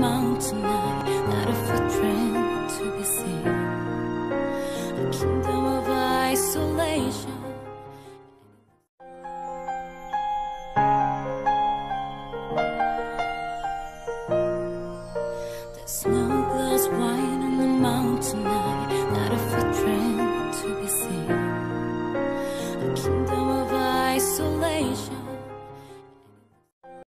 mountain night, not a footprint to be seen. A kingdom of isolation. The snow glass wine in the mountain night,